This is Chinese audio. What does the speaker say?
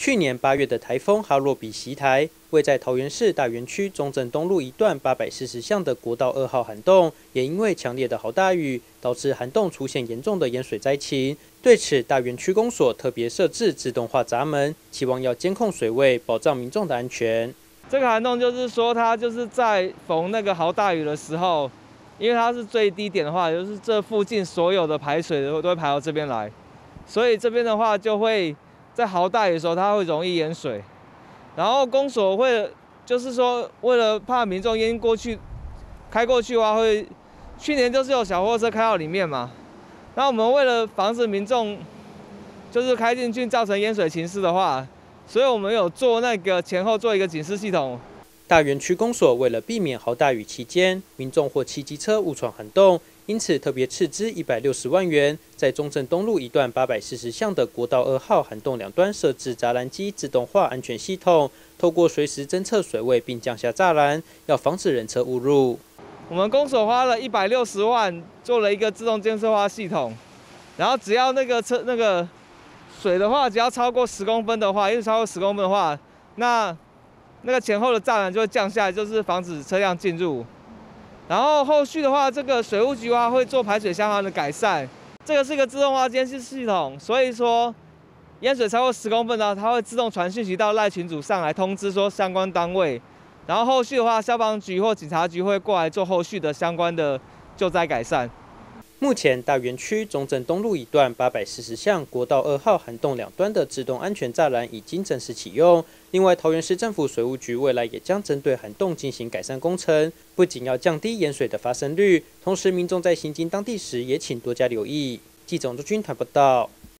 去年八月的台风哈洛比袭台，位在桃园市大园区中正东路一段八百四十巷的国道二号涵洞，也因为强烈的好大雨，导致涵洞出现严重的淹水灾情。对此，大园区公所特别设置自动化闸门，期望要监控水位，保障民众的安全。这个涵洞就是说，它就是在逢那个好大雨的时候，因为它是最低点的话，就是这附近所有的排水都都会排到这边来，所以这边的话就会。在豪大雨的时候，它会容易淹水。然后公所会，就是说，为了怕民众淹过去、开过去的话，会去年就是有小货车开到里面嘛。那我们为了防止民众就是开进去造成淹水情势的话，所以我们有做那个前后做一个警示系统。大园区公所为了避免豪大雨期间民众或骑机车误闯涵洞，因此特别斥资一百六十万元，在中正东路一段八百四十巷的国道二号涵洞两端设置栅栏机自动化安全系统，透过随时侦测水位并降下栅栏，要防止人车误入。我们公所花了一百六十万做了一个自动监测化系统，然后只要那个车那个水的话，只要超过十公分的话，因为超过十公分的话，那那个前后的栅栏就会降下来，就是防止车辆进入。然后后续的话，这个水务局的话会做排水相关的改善。这个是一个自动化监视系统，所以说淹水超过十公分呢，它会自动传讯息到赖群组上来通知说相关单位。然后后续的话，消防局或警察局会过来做后续的相关的救灾改善。目前大园区中正东路一段八百四十巷国道二号涵洞两端的自动安全栅栏已经正式启用。另外，桃园市政府水务局未来也将针对涵洞进行改善工程，不仅要降低淹水的发生率，同时民众在行经当地时也请多加留意。记者周军台报道。